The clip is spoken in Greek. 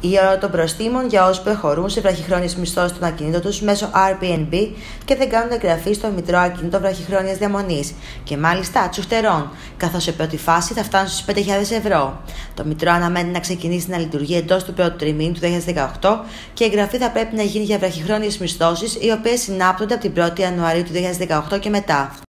η ώρα των προστήμων για όσους προχωρούν σε βραχυχρόνιες μισθώσεις των ακινήτων τους μέσω Airbnb και δεν κάνουν εγγραφή στο Μητρό Ακινήτων Βραχυχρόνιας Διαμονής και μάλιστα τσουχτερών, καθώς σε πρώτη φάση θα φτάνουν στους 5.000 ευρώ. Το Μητρό αναμένει να ξεκινήσει να λειτουργεί εντός του πρώτου τριμήνου του 2018 και η εγγραφή θα πρέπει να γίνει για βραχυχρόνιες μισθώσεις, οι οποίες συνάπτονται από την 1η Ιανουαρίου του 2018 και μετά.